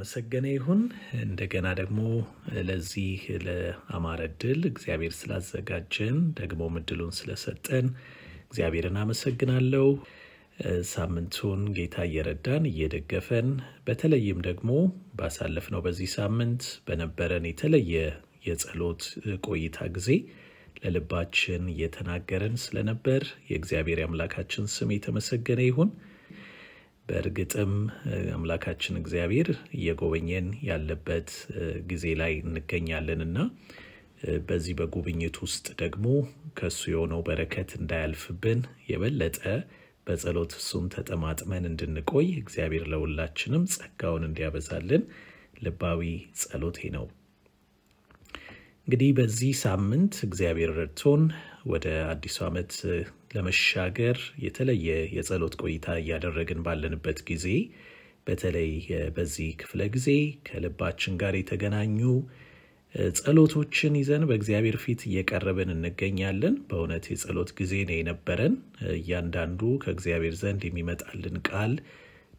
የተመሰገነ ይሁን። እንደገና ደግሞ ለዚህ ለአማረ እድል እግዚአብሔር ስላዘጋጀን ደግሞ እድሉን ስለሰጠን እግዚአብሔርን አመሰግናለሁ። ሳምንቱን ጌታ እየረዳን እየደገፈን በተለይም ደግሞ ባሳለፍነው በዚህ ሳምንት በነበረን የተለየ የጸሎት ቆይታ ጊዜ ለልባችን እየተናገረን ስለነበር የእግዚአብሔር አምላካችን ስም የተመሰገነ ይሁን። በእርግጥም አምላካችን እግዚአብሔር እየጎበኘን ያለበት ጊዜ ላይ እንገኛለንና በዚህ በጉብኝት ውስጥ ደግሞ ከእሱ የሆነው በረከት እንዳያልፍብን የበለጠ በጸሎት እሱን ተጠማጥመን እንድንቆይ እግዚአብሔር ለሁላችንም ጸጋውን እንዲያበዛልን ልባዊ ጸሎቴ ነው። እንግዲህ በዚህ ሳምንት እግዚአብሔር ረድቶን ወደ አዲሱ ዓመት ለመሻገር የተለየ የጸሎት ቆይታ እያደረግን ባለንበት ጊዜ በተለይ በዚህ ክፍለ ጊዜ ከልባችን ጋር የተገናኙ ጸሎቶችን ይዘን በእግዚአብሔር ፊት እየቀረብን እንገኛለን። በእውነት የጸሎት ጊዜ ነው የነበረን። እያንዳንዱ ከእግዚአብሔር ዘንድ የሚመጣልን ቃል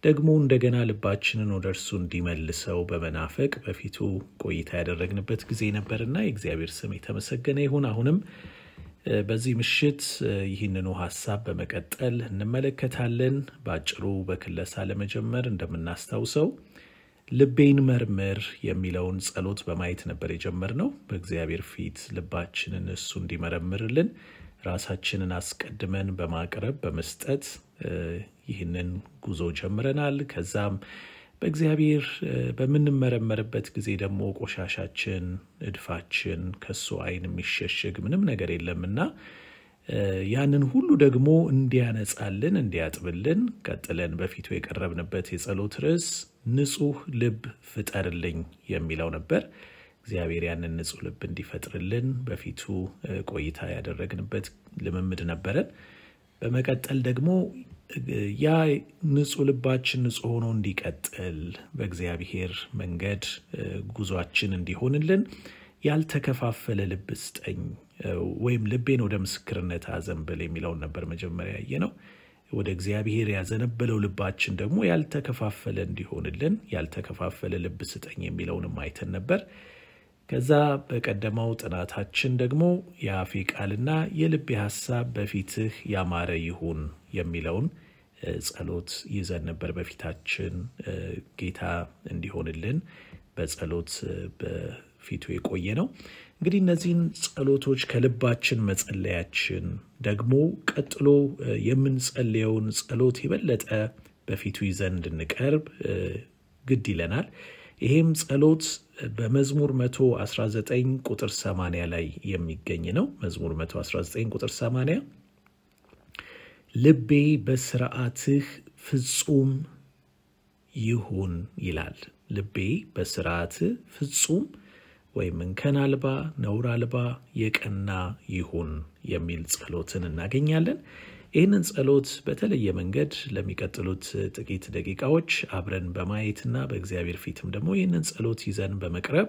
ደግሞ እንደገና ልባችንን ወደ እርሱ እንዲመልሰው በመናፈቅ በፊቱ ቆይታ ያደረግንበት ጊዜ ነበርና የእግዚአብሔር ስም የተመሰገነ ይሁን። አሁንም በዚህ ምሽት ይህንኑ ሀሳብ በመቀጠል እንመለከታለን። በአጭሩ በክለሳ ለመጀመር እንደምናስታውሰው ልቤን መርምር የሚለውን ጸሎት በማየት ነበር የጀመርነው። በእግዚአብሔር ፊት ልባችንን እሱ እንዲመረምርልን ራሳችንን አስቀድመን በማቅረብ በመስጠት ይህንን ጉዞ ጀምረናል። ከዛም በእግዚአብሔር በምንመረመርበት ጊዜ ደግሞ ቆሻሻችን፣ እድፋችን ከሱ ዓይን የሚሸሽግ ምንም ነገር የለምና ያንን ሁሉ ደግሞ እንዲያነጻልን እንዲያጥብልን ቀጥለን በፊቱ የቀረብንበት የጸሎት ርዕስ ንጹሕ ልብ ፍጠርልኝ የሚለው ነበር። እግዚአብሔር ያንን ንጹሕ ልብ እንዲፈጥርልን በፊቱ ቆይታ ያደረግንበት ልምምድ ነበረን። በመቀጠል ደግሞ ያ ንጹሕ ልባችን ንጹሕ ሆኖ እንዲቀጥል በእግዚአብሔር መንገድ ጉዟችን እንዲሆንልን ያልተከፋፈለ ልብ ስጠኝ ወይም ልቤን ወደ ምስክርነት አዘንብል የሚለውን ነበር መጀመሪያ ያየ ነው። ወደ እግዚአብሔር ያዘነበለው ልባችን ደግሞ ያልተከፋፈለ እንዲሆንልን ያልተከፋፈለ ልብ ስጠኝ የሚለውንም አይተን ነበር። ከዛ በቀደመው ጥናታችን ደግሞ የአፌ ቃልና የልቤ ሀሳብ በፊትህ ያማረ ይሁን የሚለውን ጸሎት ይዘን ነበር በፊታችን ጌታ እንዲሆንልን በጸሎት በፊቱ የቆየ ነው። እንግዲህ እነዚህን ጸሎቶች ከልባችን መጸለያችን ደግሞ ቀጥሎ የምንጸልየውን ጸሎት የበለጠ በፊቱ ይዘን እንድንቀርብ ግድ ይለናል። ይሄም ጸሎት በመዝሙር 119 ቁጥር 80 ላይ የሚገኝ ነው። መዝሙር 119 ቁጥር 80 ልቤ በስርዓትህ ፍጹም ይሁን ይላል። ልቤ በስርዓትህ ፍጹም ወይም እንከን አልባ ነውር አልባ የቀና ይሁን የሚል ጸሎትን እናገኛለን። ይህንን ጸሎት በተለየ መንገድ ለሚቀጥሉት ጥቂት ደቂቃዎች አብረን በማየትና በእግዚአብሔር ፊትም ደግሞ ይህንን ጸሎት ይዘን በመቅረብ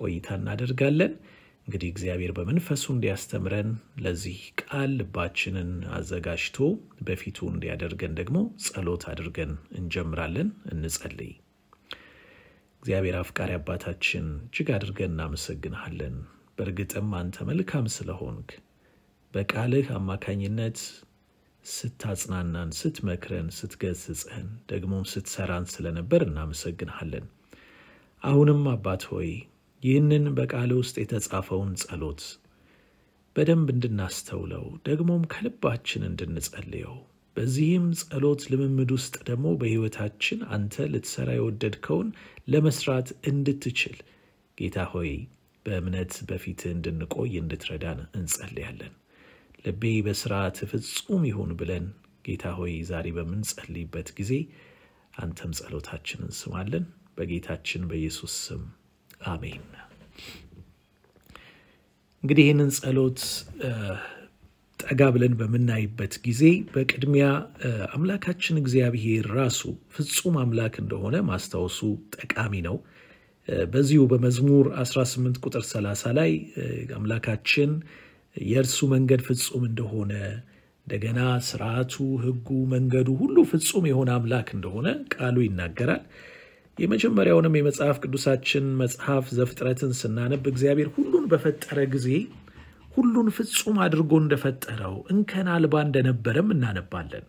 ቆይታ እናደርጋለን። እንግዲህ እግዚአብሔር በመንፈሱ እንዲያስተምረን ለዚህ ቃል ልባችንን አዘጋጅቶ በፊቱ እንዲያደርገን ደግሞ ጸሎት አድርገን እንጀምራለን። እንጸልይ። እግዚአብሔር አፍቃሪ አባታችን እጅግ አድርገን እናመሰግንሃለን። በእርግጥም አንተ መልካም ስለሆንክ በቃልህ አማካኝነት ስታጽናናን፣ ስትመክረን፣ ስትገስጸን ደግሞም ስትሰራን ስለነበር እናመሰግንሃለን። አሁንም አባት ሆይ ይህንን በቃል ውስጥ የተጻፈውን ጸሎት በደንብ እንድናስተውለው ደግሞም ከልባችን እንድንጸልየው በዚህም ጸሎት ልምምድ ውስጥ ደግሞ በሕይወታችን አንተ ልትሰራ የወደድከውን ለመስራት እንድትችል ጌታ ሆይ በእምነት በፊትህ እንድንቆይ እንድትረዳን እንጸልያለን። ልቤ በስርዓት ፍጹም ይሁን ብለን ጌታ ሆይ ዛሬ በምንጸልይበት ጊዜ አንተም ጸሎታችንን ስማለን። በጌታችን በኢየሱስ ስም አሜን። እንግዲህ ይህንን ጸሎት ጠጋ ብለን በምናይበት ጊዜ በቅድሚያ አምላካችን እግዚአብሔር ራሱ ፍጹም አምላክ እንደሆነ ማስታወሱ ጠቃሚ ነው። በዚሁ በመዝሙር 18 ቁጥር 30 ላይ አምላካችን የእርሱ መንገድ ፍጹም እንደሆነ እንደገና ስርዓቱ፣ ሕጉ፣ መንገዱ ሁሉ ፍጹም የሆነ አምላክ እንደሆነ ቃሉ ይናገራል። የመጀመሪያውንም የመጽሐፍ ቅዱሳችን መጽሐፍ ዘፍጥረትን ስናነብ እግዚአብሔር ሁሉን በፈጠረ ጊዜ ሁሉን ፍጹም አድርጎ እንደፈጠረው እንከን አልባ እንደነበረም እናነባለን።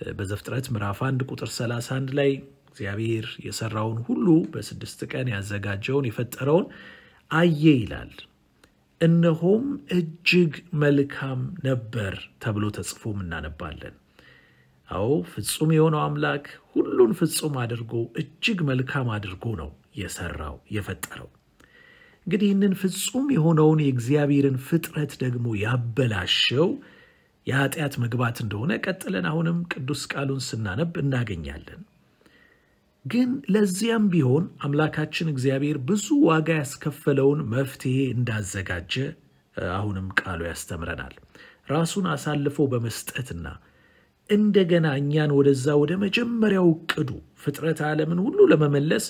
በዘፍጥረት ምዕራፍ 1 ቁጥር 31 ላይ እግዚአብሔር የሰራውን ሁሉ በስድስት ቀን ያዘጋጀውን የፈጠረውን አየ ይላል። እነሆም እጅግ መልካም ነበር ተብሎ ተጽፎም እናነባለን። አዎ ፍጹም የሆነው አምላክ ሁሉን ፍጹም አድርጎ እጅግ መልካም አድርጎ ነው የሰራው የፈጠረው። እንግዲህ ይህንን ፍጹም የሆነውን የእግዚአብሔርን ፍጥረት ደግሞ ያበላሸው የኃጢአት መግባት እንደሆነ ቀጥለን አሁንም ቅዱስ ቃሉን ስናነብ እናገኛለን። ግን ለዚያም ቢሆን አምላካችን እግዚአብሔር ብዙ ዋጋ ያስከፈለውን መፍትሄ እንዳዘጋጀ አሁንም ቃሉ ያስተምረናል። ራሱን አሳልፎ በመስጠትና እንደገና እኛን ወደዛ ወደ መጀመሪያው እቅዱ ፍጥረት ዓለምን ሁሉ ለመመለስ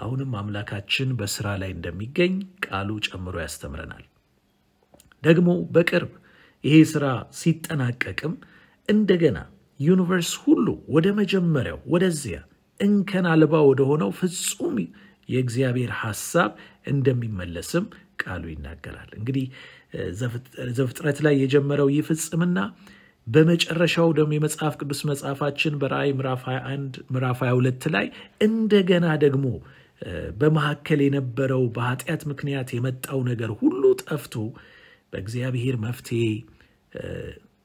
አሁንም አምላካችን በስራ ላይ እንደሚገኝ ቃሉ ጨምሮ ያስተምረናል። ደግሞ በቅርብ ይሄ ስራ ሲጠናቀቅም እንደገና ዩኒቨርስ ሁሉ ወደ መጀመሪያው ወደዚያ እንከን አልባ ወደሆነው ፍጹም የእግዚአብሔር ሐሳብ እንደሚመለስም ቃሉ ይናገራል። እንግዲህ ዘፍጥረት ላይ የጀመረው ይህ ፍጽምና በመጨረሻው ደግሞ የመጽሐፍ ቅዱስ መጽሐፋችን በራእይ ምዕራፍ 21 ምዕራፍ 22 ላይ እንደገና ደግሞ በመካከል የነበረው በኃጢአት ምክንያት የመጣው ነገር ሁሉ ጠፍቶ በእግዚአብሔር መፍትሄ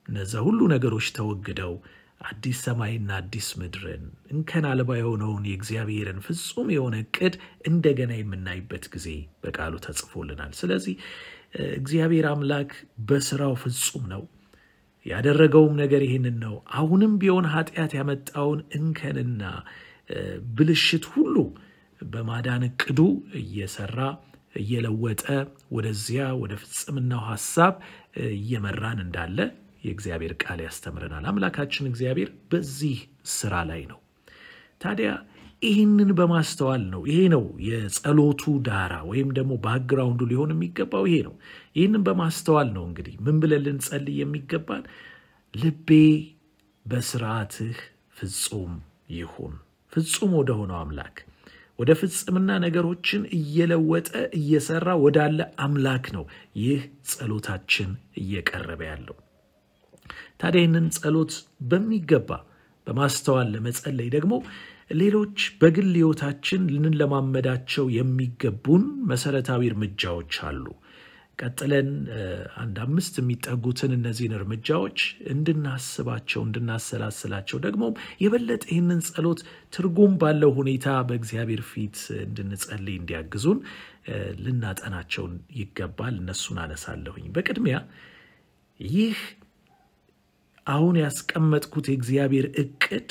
እነዛ ሁሉ ነገሮች ተወግደው አዲስ ሰማይና አዲስ ምድርን እንከን አልባ የሆነውን የእግዚአብሔርን ፍጹም የሆነ እቅድ እንደገና የምናይበት ጊዜ በቃሉ ተጽፎልናል። ስለዚህ እግዚአብሔር አምላክ በስራው ፍጹም ነው። ያደረገውም ነገር ይህንን ነው። አሁንም ቢሆን ኃጢአት ያመጣውን እንከንና ብልሽት ሁሉ በማዳን እቅዱ እየሰራ እየለወጠ ወደዚያ ወደ ፍጽምናው ሐሳብ እየመራን እንዳለ የእግዚአብሔር ቃል ያስተምረናል። አምላካችን እግዚአብሔር በዚህ ስራ ላይ ነው። ታዲያ ይህንን በማስተዋል ነው። ይሄ ነው የጸሎቱ ዳራ ወይም ደግሞ ባክግራውንዱ ሊሆን የሚገባው ይሄ ነው። ይህንን በማስተዋል ነው እንግዲህ ምን ብለን ልንጸልይ የሚገባን ልቤ በስርዓትህ ፍጹም ይሁን። ፍጹም ወደ ሆነው አምላክ ወደ ፍጽምና ነገሮችን እየለወጠ እየሰራ ወዳለ አምላክ ነው ይህ ጸሎታችን እየቀረበ ያለው። ታዲያ ይህንን ጸሎት በሚገባ በማስተዋል ለመጸለይ ደግሞ ሌሎች በግል ሕይወታችን ልንለማመዳቸው የሚገቡን መሰረታዊ እርምጃዎች አሉ። ቀጥለን አንድ አምስት የሚጠጉትን እነዚህን እርምጃዎች እንድናስባቸው እንድናሰላስላቸው ደግሞ የበለጠ ይህንን ጸሎት ትርጉም ባለው ሁኔታ በእግዚአብሔር ፊት እንድንጸልይ እንዲያግዙን ልናጠናቸው ይገባል። እነሱን አነሳለሁኝ። በቅድሚያ ይህ አሁን ያስቀመጥኩት የእግዚአብሔር እቅድ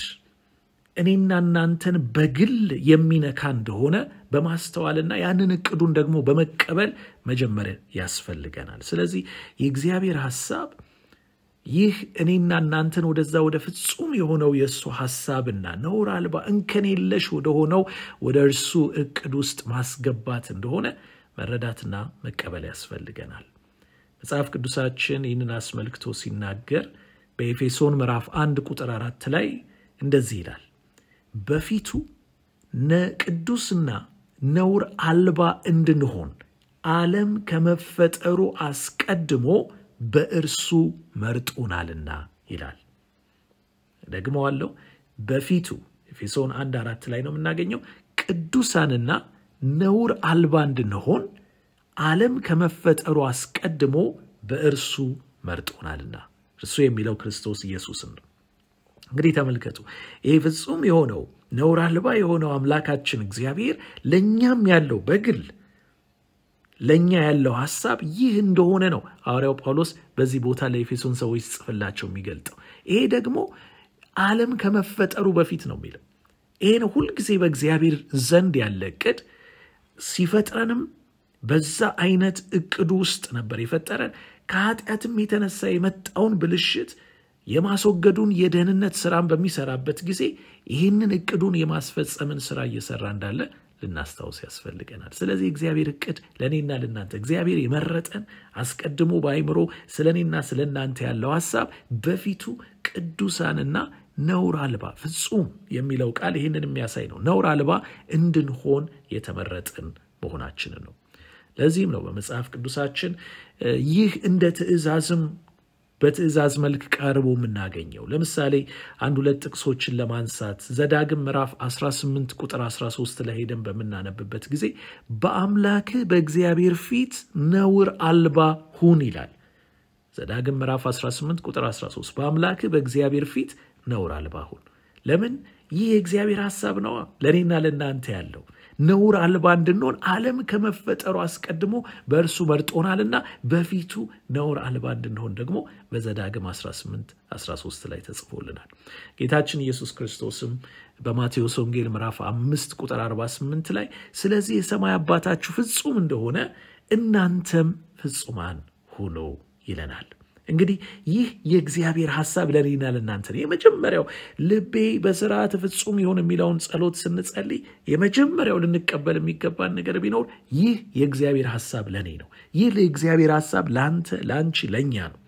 እኔና እናንተን በግል የሚነካ እንደሆነ በማስተዋልና ያንን እቅዱን ደግሞ በመቀበል መጀመር ያስፈልገናል። ስለዚህ የእግዚአብሔር ሐሳብ ይህ እኔና እናንተን ወደዛ ወደ ፍጹም የሆነው የእሱ ሐሳብና ነውር አልባ እንከን የለሽ ወደሆነው ወደ እርሱ እቅድ ውስጥ ማስገባት እንደሆነ መረዳትና መቀበል ያስፈልገናል። መጽሐፍ ቅዱሳችን ይህንን አስመልክቶ ሲናገር በኤፌሶን ምዕራፍ አንድ ቁጥር አራት ላይ እንደዚህ ይላል በፊቱ ቅዱስና ነውር አልባ እንድንሆን ዓለም ከመፈጠሩ አስቀድሞ በእርሱ መርጦናልና ይላል። ደግመዋለሁ። በፊቱ ኤፌሶን አንድ አራት ላይ ነው የምናገኘው። ቅዱሳንና ነውር አልባ እንድንሆን ዓለም ከመፈጠሩ አስቀድሞ በእርሱ መርጦናልና። እርሱ የሚለው ክርስቶስ ኢየሱስን ነው። እንግዲህ ተመልከቱ። ይህ ፍጹም የሆነው ነውር አልባ የሆነው አምላካችን እግዚአብሔር ለእኛም ያለው በግል ለእኛ ያለው ሐሳብ ይህ እንደሆነ ነው ሐዋርያው ጳውሎስ በዚህ ቦታ ለኤፌሶን ሰዎች ጽፍላቸው የሚገልጠው። ይሄ ደግሞ ዓለም ከመፈጠሩ በፊት ነው የሚለው። ነው ሁልጊዜ በእግዚአብሔር ዘንድ ያለ እቅድ። ሲፈጥረንም በዛ አይነት እቅዱ ውስጥ ነበር የፈጠረን። ከኃጢአትም የተነሳ የመጣውን ብልሽት የማስወገዱን የደህንነት ስራን በሚሰራበት ጊዜ ይህንን እቅዱን የማስፈጸምን ስራ እየሰራ እንዳለ ልናስታውስ ያስፈልገናል። ስለዚህ እግዚአብሔር እቅድ ለእኔና ለእናንተ እግዚአብሔር የመረጠን አስቀድሞ በአይምሮ ስለ እኔና ስለ እናንተ ያለው ሀሳብ በፊቱ ቅዱሳንና ነውር አልባ ፍጹም የሚለው ቃል ይህንን የሚያሳይ ነው። ነውር አልባ እንድንሆን የተመረጥን መሆናችንን ነው። ለዚህም ነው በመጽሐፍ ቅዱሳችን ይህ እንደ ትእዛዝም በትእዛዝ መልክ ቀርቦ የምናገኘው። ለምሳሌ አንድ ሁለት ጥቅሶችን ለማንሳት ዘዳግም ምዕራፍ 18 ቁጥር 13 ላይ ሄደን በምናነብበት ጊዜ በአምላክህ በእግዚአብሔር ፊት ነውር አልባ ሁን ይላል። ዘዳግም ምዕራፍ 18 ቁጥር 13 በአምላክህ በእግዚአብሔር ፊት ነውር አልባ ሁን። ለምን? ይህ የእግዚአብሔር ሐሳብ ነዋ ለእኔና ለእናንተ ያለው ነውር አልባ እንድንሆን ዓለም ከመፈጠሩ አስቀድሞ በእርሱ መርጦናልና በፊቱ ነውር አልባ እንድንሆን ደግሞ በዘዳግም 18 13 ላይ ተጽፎልናል። ጌታችን ኢየሱስ ክርስቶስም በማቴዎስ ወንጌል ምዕራፍ 5 ቁጥር 48 ላይ ስለዚህ የሰማይ አባታችሁ ፍጹም እንደሆነ እናንተም ፍጹማን ሁኑ ይለናል። እንግዲህ ይህ የእግዚአብሔር ሐሳብ ለእኔና ለእናንተ ነው። የመጀመሪያው ልቤ በስርዓት ፍጹም ይሁን የሚለውን ጸሎት ስንጸልይ የመጀመሪያው ልንቀበል የሚገባን ነገር ቢኖር ይህ የእግዚአብሔር ሐሳብ ለእኔ ነው። ይህ የእግዚአብሔር ሐሳብ ለአንተ፣ ለአንቺ፣ ለእኛ ነው።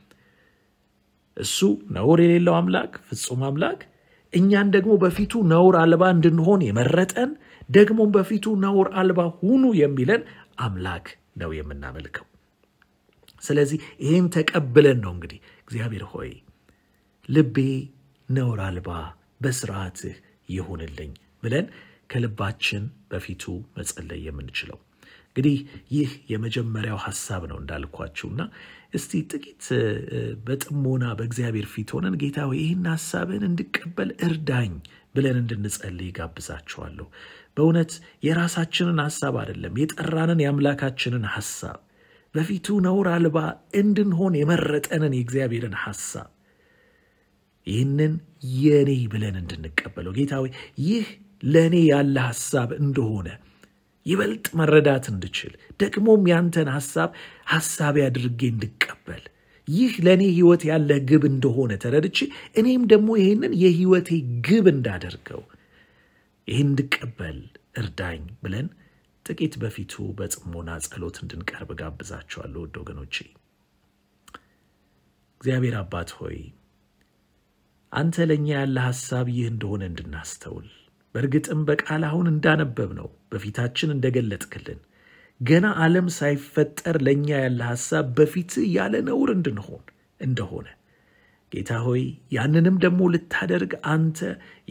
እሱ ነውር የሌለው አምላክ፣ ፍጹም አምላክ እኛን ደግሞ በፊቱ ነውር አልባ እንድንሆን የመረጠን ደግሞም በፊቱ ነውር አልባ ሁኑ የሚለን አምላክ ነው የምናመልከው። ስለዚህ ይህን ተቀብለን ነው እንግዲህ እግዚአብሔር ሆይ ልቤ ነውር አልባ በስርዓትህ ይሁንልኝ ብለን ከልባችን በፊቱ መጸለይ የምንችለው። እንግዲህ ይህ የመጀመሪያው ሐሳብ ነው እንዳልኳችሁና እስቲ ጥቂት በጥሞና በእግዚአብሔር ፊት ሆነን ጌታ ሆይ ይህን ሐሳብህን እንድቀበል እርዳኝ ብለን እንድንጸልይ ጋብዛችኋለሁ። በእውነት የራሳችንን ሐሳብ አይደለም የጠራንን የአምላካችንን ሐሳብ በፊቱ ነውር አልባ እንድንሆን የመረጠንን የእግዚአብሔርን ሐሳብ ይህንን የኔ ብለን እንድንቀበለው። ጌታ ሆይ ይህ ለእኔ ያለ ሐሳብ እንደሆነ ይበልጥ መረዳት እንድችል ደግሞም ያንተን ሐሳብ ሐሳቤ አድርጌ እንድቀበል ይህ ለእኔ ሕይወት ያለ ግብ እንደሆነ ተረድቼ እኔም ደግሞ ይህንን የሕይወቴ ግብ እንዳደርገው ይህን እንድቀበል እርዳኝ ብለን ጥቂት በፊቱ በጽሞና ጸሎት እንድንቀርብ ጋብዛችኋለሁ። ውድ ወገኖቼ እግዚአብሔር አባት ሆይ አንተ ለእኛ ያለ ሐሳብ ይህ እንደሆነ እንድናስተውል በእርግጥም በቃል አሁን እንዳነበብ ነው በፊታችን እንደገለጥክልን ገና ዓለም ሳይፈጠር ለእኛ ያለ ሐሳብ በፊት ያለ ነውር እንድንሆን እንደሆነ ጌታ ሆይ ያንንም ደግሞ ልታደርግ አንተ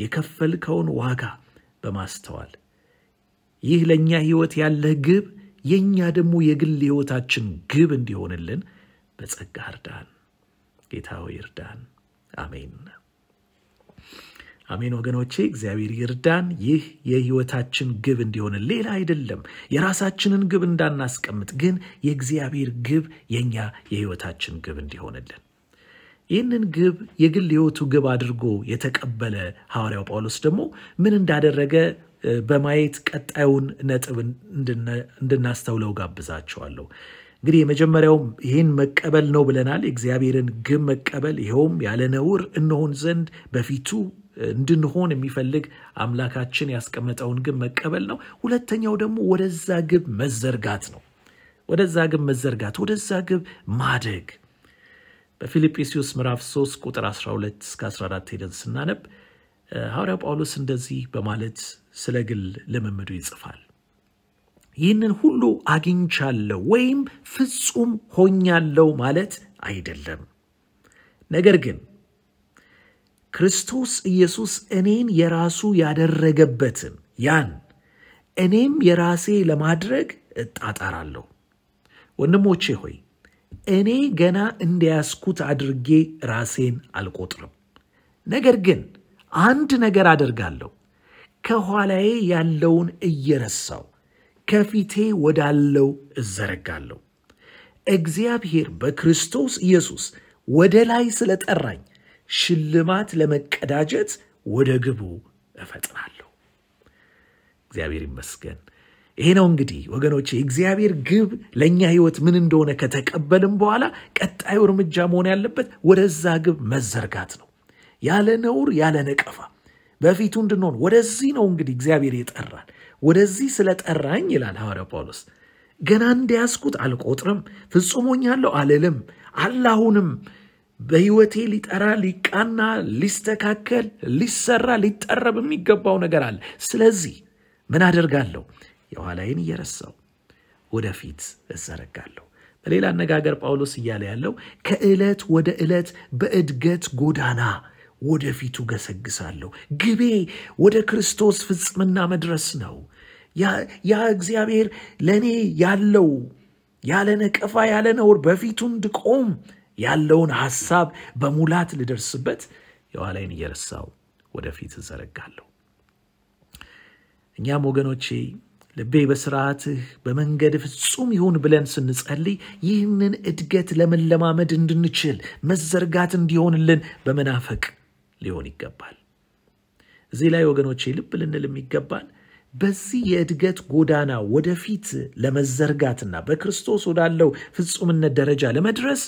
የከፈልከውን ዋጋ በማስተዋል ይህ ለእኛ ሕይወት ያለህ ግብ የእኛ ደግሞ የግል ሕይወታችን ግብ እንዲሆንልን በጸጋ እርዳን። ጌታ ሆይ እርዳን። አሜን አሜን። ወገኖቼ እግዚአብሔር ይርዳን። ይህ የሕይወታችን ግብ እንዲሆንን ሌላ አይደለም። የራሳችንን ግብ እንዳናስቀምጥ፣ ግን የእግዚአብሔር ግብ የእኛ የሕይወታችን ግብ እንዲሆንልን ይህንን ግብ የግል ሕይወቱ ግብ አድርጎ የተቀበለ ሐዋርያው ጳውሎስ ደግሞ ምን እንዳደረገ በማየት ቀጣዩን ነጥብ እንድናስተውለው ጋብዛቸዋለሁ። እንግዲህ የመጀመሪያው ይህን መቀበል ነው ብለናል። የእግዚአብሔርን ግብ መቀበል፣ ይኸውም ያለ ነውር እንሆን ዘንድ በፊቱ እንድንሆን የሚፈልግ አምላካችን ያስቀመጠውን ግብ መቀበል ነው። ሁለተኛው ደግሞ ወደዛ ግብ መዘርጋት ነው። ወደዛ ግብ መዘርጋት፣ ወደዛ ግብ ማደግ በፊልጵስዩስ ምዕራፍ 3 ቁጥር 12 እስከ 14 ሄደን ስናነብ ሐዋርያው ጳውሎስ እንደዚህ በማለት ስለ ግል ልምምዱ ይጽፋል። ይህንን ሁሉ አግኝቻለሁ ወይም ፍጹም ሆኛለሁ ማለት አይደለም። ነገር ግን ክርስቶስ ኢየሱስ እኔን የራሱ ያደረገበትን ያን እኔም የራሴ ለማድረግ እጣጣራለሁ። ወንድሞቼ ሆይ እኔ ገና እንደያዝኩት አድርጌ ራሴን አልቆጥርም። ነገር ግን አንድ ነገር አደርጋለሁ፣ ከኋላዬ ያለውን እየረሳው ከፊቴ ወዳለው እዘረጋለሁ። እግዚአብሔር በክርስቶስ ኢየሱስ ወደ ላይ ስለጠራኝ ሽልማት ለመቀዳጀት ወደ ግቡ እፈጥናለሁ። እግዚአብሔር ይመስገን። ይሄ ነው እንግዲህ ወገኖቼ የእግዚአብሔር ግብ ለእኛ ህይወት ምን እንደሆነ ከተቀበልም በኋላ ቀጣዩ እርምጃ መሆን ያለበት ወደዛ ግብ መዘርጋት ነው። ያለ ነውር ያለ ነቀፋ በፊቱ እንድንሆን ወደዚህ ነው እንግዲህ እግዚአብሔር የጠራን። ወደዚህ ስለጠራኝ ይላል ሐዋርያው ጳውሎስ ገና እንደያዝኩት አልቆጥርም፣ ፍጹም ሆኛለሁ አልልም። አላሁንም በህይወቴ ሊጠራ ሊቃና ሊስተካከል ሊሰራ ሊጠረብ የሚገባው ነገር አለ። ስለዚህ ምን አደርጋለሁ? የኋላዬን እየረሳው ወደፊት እዘረጋለሁ። በሌላ አነጋገር ጳውሎስ እያለ ያለው ከዕለት ወደ ዕለት በእድገት ጎዳና ወደፊቱ ገሰግሳለሁ። ግቤ ወደ ክርስቶስ ፍጽምና መድረስ ነው። ያ እግዚአብሔር ለእኔ ያለው ያለ ነቀፋ ያለ ነውር በፊቱ እንድቆም ያለውን ሐሳብ በሙላት ልደርስበት የኋላይን እየረሳው ወደፊት እዘረጋለሁ። እኛም ወገኖቼ ልቤ በስርዓትህ በመንገድ ፍጹም ይሁን ብለን ስንጸልይ ይህንን እድገት ለመለማመድ እንድንችል መዘርጋት እንዲሆንልን በመናፈቅ ሊሆን ይገባል። እዚህ ላይ ወገኖቼ ልብ ልንል የሚገባን በዚህ የእድገት ጎዳና ወደፊት ለመዘርጋትና በክርስቶስ ወዳለው ፍጹምነት ደረጃ ለመድረስ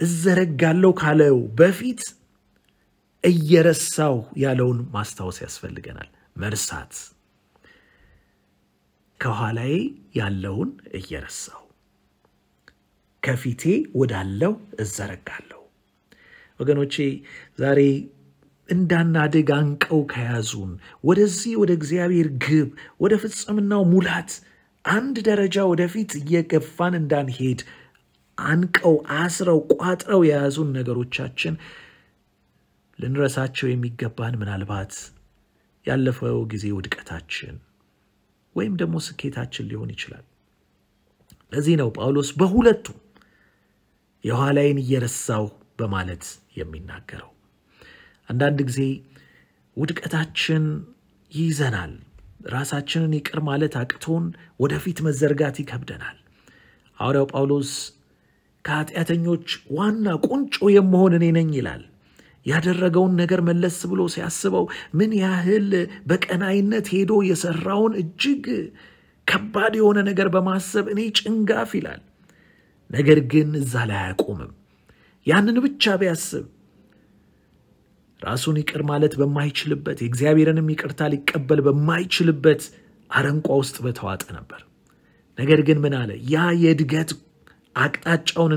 እዘረጋለሁ ካለው በፊት እየረሳው ያለውን ማስታወስ ያስፈልገናል። መርሳት ከኋላዬ ያለውን እየረሳው ከፊቴ ወዳለው እዘረጋለሁ። ወገኖቼ ዛሬ እንዳናድግ አንቀው ከያዙን ወደዚህ ወደ እግዚአብሔር ግብ ወደ ፍጽምናው ሙላት አንድ ደረጃ ወደፊት እየገፋን እንዳንሄድ አንቀው አስረው ቋጥረው የያዙን ነገሮቻችን ልንረሳቸው የሚገባን ምናልባት ያለፈው ጊዜ ውድቀታችን ወይም ደግሞ ስኬታችን ሊሆን ይችላል። ለዚህ ነው ጳውሎስ በሁለቱ የኋላይን እየረሳው በማለት የሚናገረው። አንዳንድ ጊዜ ውድቀታችን ይይዘናል። ራሳችንን ይቅር ማለት አቅቶን ወደፊት መዘርጋት ይከብደናል። ሐዋርያው ጳውሎስ ከኃጢአተኞች ዋና ቁንጮ የምሆን እኔ ነኝ ይላል። ያደረገውን ነገር መለስ ብሎ ሲያስበው ምን ያህል በቀናይነት ሄዶ የሰራውን እጅግ ከባድ የሆነ ነገር በማሰብ እኔ ጭንጋፍ ይላል። ነገር ግን እዛ ላይ አያቆምም። ያንን ብቻ ቢያስብ ራሱን ይቅር ማለት በማይችልበት የእግዚአብሔርንም ይቅርታ ሊቀበል በማይችልበት አረንቋ ውስጥ በተዋጠ ነበር። ነገር ግን ምን አለ? ያ የእድገት አቅጣጫውን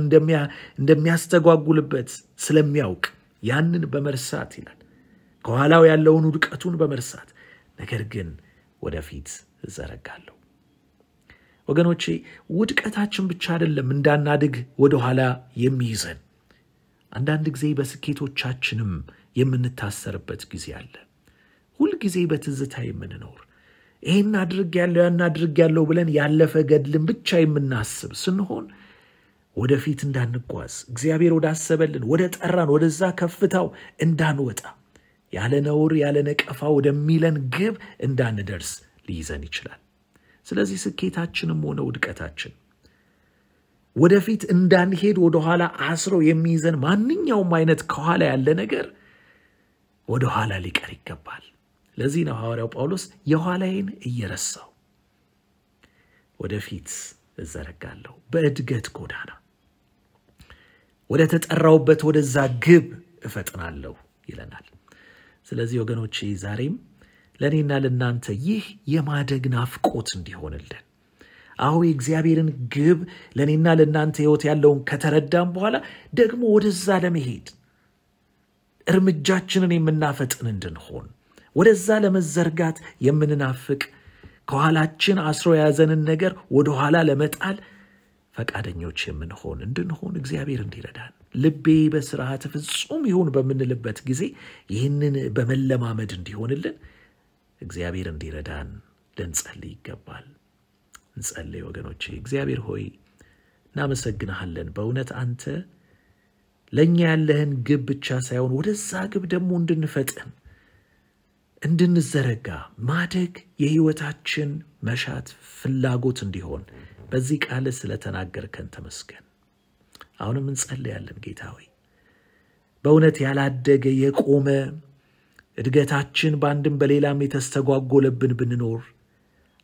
እንደሚያስተጓጉልበት ስለሚያውቅ ያንን በመርሳት ይላል ከኋላው ያለውን ውድቀቱን በመርሳት ነገር ግን ወደፊት እዘረጋለሁ። ወገኖቼ ውድቀታችን ብቻ አይደለም እንዳናድግ ወደኋላ የሚይዘን አንዳንድ ጊዜ በስኬቶቻችንም የምንታሰርበት ጊዜ አለ። ሁልጊዜ በትዝታ የምንኖር ይህን አድርግ ያለው ያን አድርግ ያለው ብለን ያለፈ ገድልን ብቻ የምናስብ ስንሆን ወደፊት እንዳንጓዝ እግዚአብሔር ወዳሰበልን ወደ ጠራን ወደዛ ከፍታው እንዳንወጣ ያለ ነውር ያለ ነቀፋ ወደሚለን ግብ እንዳንደርስ ሊይዘን ይችላል። ስለዚህ ስኬታችንም ሆነ ውድቀታችን ወደፊት እንዳንሄድ ወደኋላ አስሮ የሚይዘን ማንኛውም አይነት ከኋላ ያለ ነገር ወደኋላ ሊቀር ይገባል። ለዚህ ነው ሐዋርያው ጳውሎስ የኋላዬን እየረሳው ወደፊት እዘረጋለሁ በእድገት ጎዳና ወደ ተጠራውበት ወደዛ ግብ እፈጥናለሁ ይለናል። ስለዚህ ወገኖቼ ዛሬም ለእኔና ለእናንተ ይህ የማደግ ናፍቆት እንዲሆንልን አሁ የእግዚአብሔርን ግብ ለእኔና ለእናንተ ሕይወት ያለውን ከተረዳም በኋላ ደግሞ ወደዛ ለመሄድ እርምጃችንን የምናፈጥን እንድንሆን ወደዛ ለመዘርጋት የምንናፍቅ ከኋላችን አስሮ የያዘንን ነገር ወደኋላ ለመጣል ፈቃደኞች የምንሆን እንድንሆን እግዚአብሔር እንዲረዳን ልቤ በስርዓት ፍጹም ይሁን በምንልበት ጊዜ ይህንን በመለማመድ እንዲሆንልን እግዚአብሔር እንዲረዳን ልንጸልይ ይገባል። እንጸልይ ወገኖቼ። እግዚአብሔር ሆይ እናመሰግንሃለን። በእውነት አንተ ለእኛ ያለህን ግብ ብቻ ሳይሆን ወደዛ ግብ ደግሞ እንድንፈጥን እንድንዘረጋ ማደግ የህይወታችን መሻት ፍላጎት እንዲሆን በዚህ ቃል ስለተናገርከን ተመስገን። አሁንም እንጸልያለን ጌታ ሆይ በእውነት ያላደገ የቆመ እድገታችን በአንድም በሌላም የተስተጓጎለብን ብንኖር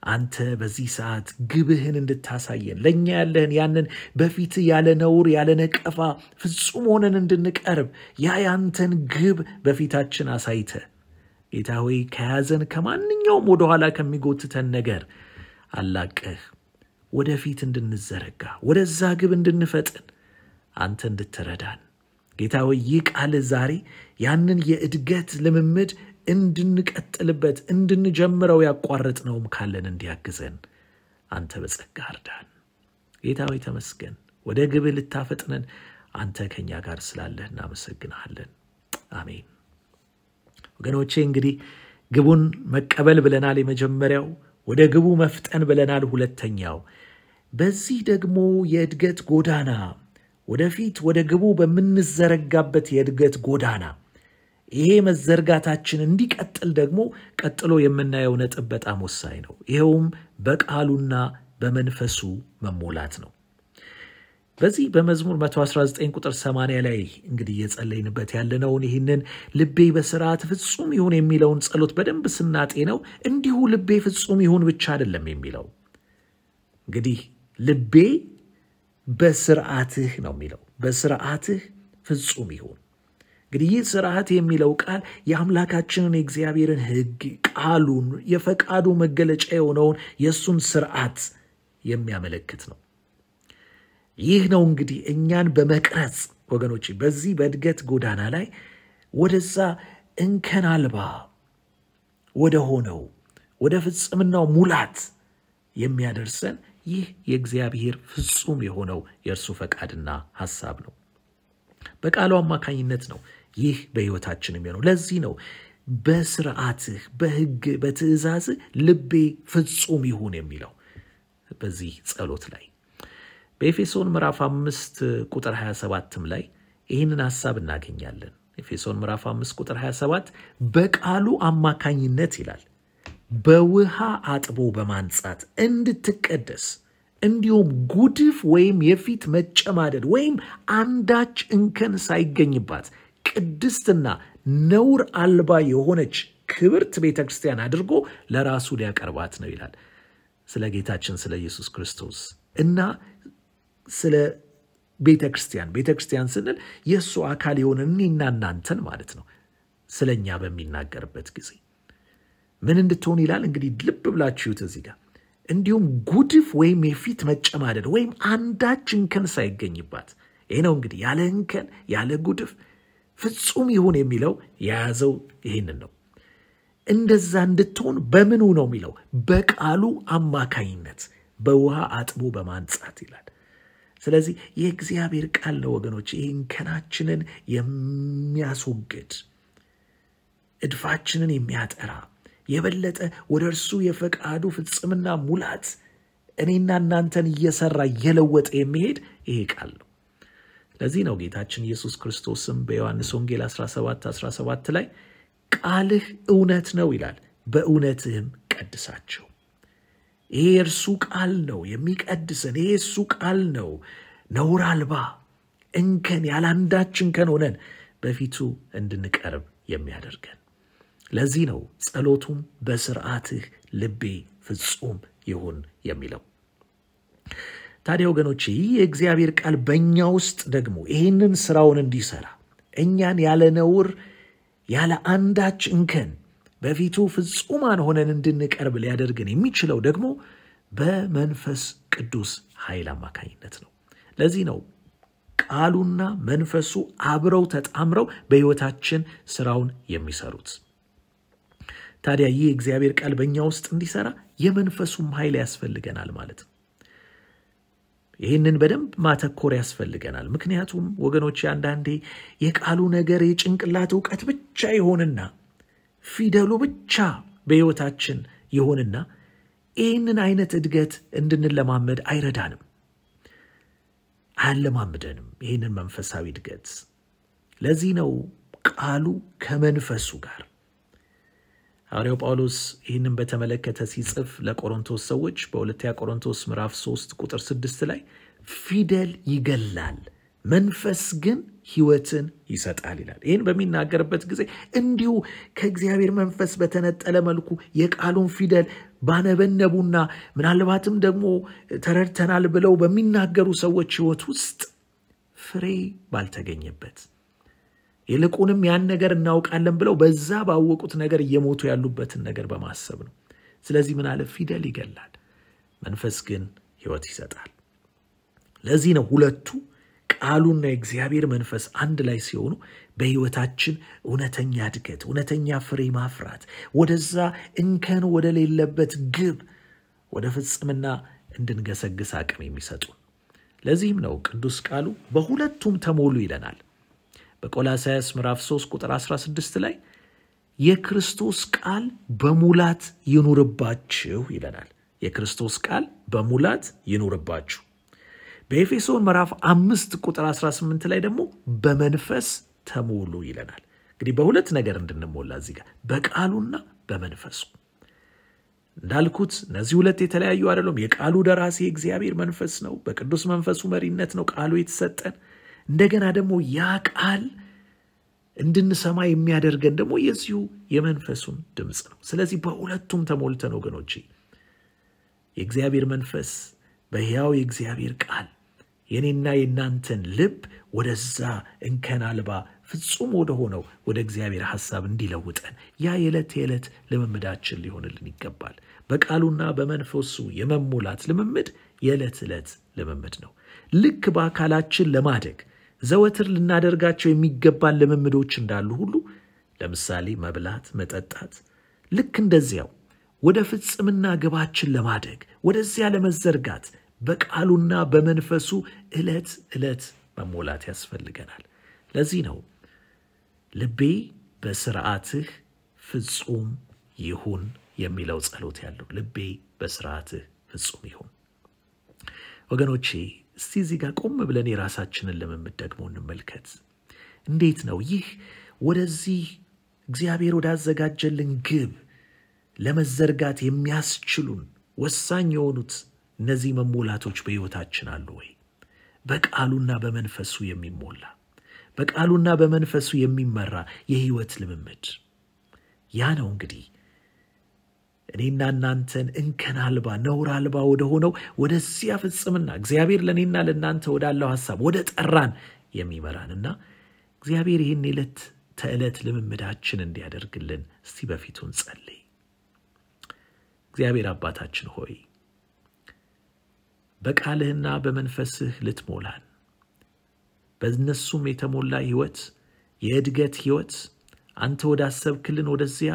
አንተ በዚህ ሰዓት ግብህን እንድታሳየን ለእኛ ያለህን ያንን በፊት ያለ ነውር ያለ ነቀፋ ፍጹም ሆነን እንድንቀርብ ያ ያንተን ግብ በፊታችን አሳይተ። ጌታ ሆይ ከያዘን ከማንኛውም ወደኋላ ከሚጎትተን ነገር አላቀህ ወደፊት እንድንዘረጋ ወደዛ ግብ እንድንፈጥን አንተ እንድትረዳን ጌታ ሆይ ይህ ቃል ዛሬ ያንን የእድገት ልምምድ እንድንቀጥልበት እንድንጀምረው ያቋረጥነውም ካለን እንዲያግዘን አንተ በጸጋ እርዳን። ጌታ ሆይ ተመስገን። ወደ ግብህ ልታፈጥነን አንተ ከእኛ ጋር ስላለህ እናመሰግንሃለን። አሜን። ወገኖቼ እንግዲህ ግቡን መቀበል ብለናል። የመጀመሪያው ወደ ግቡ መፍጠን ብለናል። ሁለተኛው በዚህ ደግሞ የእድገት ጎዳና ወደፊት ወደ ግቡ በምንዘረጋበት የእድገት ጎዳና ይሄ መዘርጋታችን እንዲቀጥል ደግሞ ቀጥሎ የምናየው ነጥብ በጣም ወሳኝ ነው። ይኸውም በቃሉና በመንፈሱ መሞላት ነው። በዚህ በመዝሙር 119 ቁጥር 80 ላይ እንግዲህ እየጸለይንበት ያለነውን ይህንን ልቤ በስርዓት ፍጹም ይሁን የሚለውን ጸሎት በደንብ ስናጤ ነው እንዲሁ ልቤ ፍጹም ይሁን ብቻ አይደለም የሚለው እንግዲህ ልቤ በስርዓትህ ነው የሚለው በስርዓትህ ፍጹም ይሁን እንግዲህ ይህ ስርዓት የሚለው ቃል የአምላካችንን የእግዚአብሔርን ሕግ ቃሉን የፈቃዱ መገለጫ የሆነውን የእሱን ስርዓት የሚያመለክት ነው። ይህ ነው እንግዲህ እኛን በመቅረጽ ወገኖች፣ በዚህ በእድገት ጎዳና ላይ ወደዛ እንከን አልባ ወደ ሆነው ወደ ፍጽምናው ሙላት የሚያደርሰን ይህ የእግዚአብሔር ፍጹም የሆነው የእርሱ ፈቃድና ሐሳብ ነው። በቃሉ አማካኝነት ነው ይህ በሕይወታችን የሚሆነው። ለዚህ ነው በስርዓትህ፣ በሕግ፣ በትእዛዝህ ልቤ ፍጹም ይሁን የሚለው በዚህ ጸሎት ላይ በኤፌሶን ምዕራፍ አምስት ቁጥር 27ም ላይ ይህንን ሐሳብ እናገኛለን። ኤፌሶን ምዕራፍ አምስት ቁጥር 27 በቃሉ አማካኝነት ይላል በውሃ አጥቦ በማንጻት እንድትቀደስ እንዲሁም ጉድፍ ወይም የፊት መጨማደድ ወይም አንዳች እንከን ሳይገኝባት ቅድስትና ነውር አልባ የሆነች ክብርት ቤተ ክርስቲያን አድርጎ ለራሱ ሊያቀርባት ነው ይላል። ስለ ጌታችን ስለ ኢየሱስ ክርስቶስ እና ስለ ቤተ ክርስቲያን ቤተ ክርስቲያን ስንል የእሱ አካል የሆነ እኔና እናንተን ማለት ነው። ስለ እኛ በሚናገርበት ጊዜ ምን እንድትሆን ይላል? እንግዲህ ልብ ብላችሁት እዚህ ጋር እንዲሁም ጉድፍ ወይም የፊት መጨማደድ ወይም አንዳች እንከን ሳይገኝባት። ይህ ነው እንግዲህ ያለ እንከን ያለ ጉድፍ ፍጹም ይሁን የሚለው የያዘው ይህንን ነው። እንደዛ እንድትሆን በምኑ ነው የሚለው? በቃሉ አማካኝነት በውሃ አጥቦ በማንጻት ይላል። ስለዚህ የእግዚአብሔር ቃል ነው ወገኖች፣ ይህ እንከናችንን የሚያስወግድ እድፋችንን የሚያጠራ የበለጠ ወደ እርሱ የፈቃዱ ፍጽምና ሙላት እኔና እናንተን እየሰራ እየለወጠ የሚሄድ ይሄ ቃል ነው። ለዚህ ነው ጌታችን ኢየሱስ ክርስቶስም በዮሐንስ ወንጌል 17 17 ላይ ቃልህ እውነት ነው ይላል፣ በእውነትህም ቀድሳቸው። ይሄ የእርሱ ቃል ነው የሚቀድሰን። ይሄ የእሱ ቃል ነው ነውር አልባ እንከን ያላንዳች እንከን ሆነን በፊቱ እንድንቀርብ የሚያደርገን። ለዚህ ነው ጸሎቱም በስርዓትህ ልቤ ፍጹም ይሁን የሚለው። ታዲያ ወገኖች ይህ የእግዚአብሔር ቃል በእኛ ውስጥ ደግሞ ይህንን ስራውን እንዲሰራ እኛን ያለ ነውር ያለ አንዳች እንከን በፊቱ ፍጹማን ሆነን እንድንቀርብ ሊያደርገን የሚችለው ደግሞ በመንፈስ ቅዱስ ኃይል አማካኝነት ነው። ለዚህ ነው ቃሉና መንፈሱ አብረው ተጣምረው በሕይወታችን ስራውን የሚሰሩት። ታዲያ ይህ እግዚአብሔር ቃል በእኛ ውስጥ እንዲሰራ የመንፈሱም ኃይል ያስፈልገናል ማለት ነው። ይህንን በደንብ ማተኮር ያስፈልገናል። ምክንያቱም ወገኖች አንዳንዴ የቃሉ ነገር የጭንቅላት እውቀት ብቻ ይሆንና ፊደሉ ብቻ በሕይወታችን ይሆንና ይህንን አይነት እድገት እንድንለማመድ አይረዳንም፣ አያለማምደንም ይህንን መንፈሳዊ እድገት። ለዚህ ነው ቃሉ ከመንፈሱ ጋር ሐዋርያው ጳውሎስ ይህንን በተመለከተ ሲጽፍ ለቆሮንቶስ ሰዎች በሁለተኛ ቆሮንቶስ ምዕራፍ 3 ቁጥር 6 ላይ ፊደል ይገላል፣ መንፈስ ግን ሕይወትን ይሰጣል ይላል። ይህን በሚናገርበት ጊዜ እንዲሁ ከእግዚአብሔር መንፈስ በተነጠለ መልኩ የቃሉን ፊደል ባነበነቡና ምናልባትም ደግሞ ተረድተናል ብለው በሚናገሩ ሰዎች ሕይወት ውስጥ ፍሬ ባልተገኘበት ይልቁንም ያን ነገር እናውቃለን ብለው በዛ ባወቁት ነገር እየሞቱ ያሉበትን ነገር በማሰብ ነው። ስለዚህ ምን አለ? ፊደል ይገላል፣ መንፈስ ግን ሕይወት ይሰጣል። ለዚህ ነው ሁለቱ ቃሉና የእግዚአብሔር መንፈስ አንድ ላይ ሲሆኑ በሕይወታችን እውነተኛ እድገት፣ እውነተኛ ፍሬ ማፍራት፣ ወደዛ እንከን ወደሌለበት ግብ ወደ ፍጽምና እንድንገሰግስ አቅም የሚሰጡ ለዚህም ነው ቅዱስ ቃሉ በሁለቱም ተሞሉ ይለናል። በቆላሳያስ ምዕራፍ 3 ቁጥር 16 ላይ የክርስቶስ ቃል በሙላት ይኑርባችሁ ይለናል። የክርስቶስ ቃል በሙላት ይኑርባችሁ። በኤፌሶን ምዕራፍ አምስት ቁጥር 18 ላይ ደግሞ በመንፈስ ተሞሉ ይለናል። እንግዲህ በሁለት ነገር እንድንሞላ እዚህ ጋር በቃሉና በመንፈሱ እንዳልኩት እነዚህ ሁለት የተለያዩ አይደሉም። የቃሉ ደራሲ የእግዚአብሔር መንፈስ ነው። በቅዱስ መንፈሱ መሪነት ነው ቃሉ የተሰጠን። እንደገና ደግሞ ያ ቃል እንድንሰማ የሚያደርገን ደግሞ የዚሁ የመንፈሱን ድምፅ ነው። ስለዚህ በሁለቱም ተሞልተን ወገኖቼ የእግዚአብሔር መንፈስ በሕያው የእግዚአብሔር ቃል የኔና የእናንተን ልብ ወደዛ እንከን አልባ ፍጹም ወደ ሆነው ወደ እግዚአብሔር ሐሳብ እንዲለውጠን ያ የዕለት የዕለት ልምምዳችን ሊሆንልን ይገባል። በቃሉና በመንፈሱ የመሞላት ልምምድ የዕለት ዕለት ልምምድ ነው። ልክ በአካላችን ለማደግ ዘወትር ልናደርጋቸው የሚገባን ልምምዶች እንዳሉ ሁሉ ለምሳሌ መብላት፣ መጠጣት፣ ልክ እንደዚያው ወደ ፍጽምና ግባችን ለማደግ ወደዚያ ለመዘርጋት በቃሉና በመንፈሱ ዕለት ዕለት መሞላት ያስፈልገናል። ለዚህ ነው ልቤ በስርዓትህ ፍጹም ይሁን የሚለው ጸሎት ያለው። ልቤ በስርዓትህ ፍጹም ይሁን። ወገኖቼ እስቲ እዚህ ጋር ቆም ብለን የራሳችንን ልምምድ ደግሞ እንመልከት። እንዴት ነው ይህ ወደዚህ እግዚአብሔር ወዳዘጋጀልን ግብ ለመዘርጋት የሚያስችሉን ወሳኝ የሆኑት እነዚህ መሞላቶች በሕይወታችን አሉ ወይ? በቃሉና በመንፈሱ የሚሞላ በቃሉና በመንፈሱ የሚመራ የሕይወት ልምምድ ያ ነው እንግዲህ እኔና እናንተን እንከን አልባ ነውር አልባ ወደ ሆነው ወደዚያ ፍጽምና እግዚአብሔር ለእኔና ለእናንተ ወዳለው ሐሳብ ወደ ጠራን የሚመራንና እግዚአብሔር ይህን የዕለት ተዕለት ልምምዳችን እንዲያደርግልን እስቲ በፊቱ እንጸልይ። እግዚአብሔር አባታችን ሆይ በቃልህና በመንፈስህ ልትሞላን በእነሱም የተሞላ ሕይወት የእድገት ሕይወት አንተ ወዳሰብክልን ወደዚያ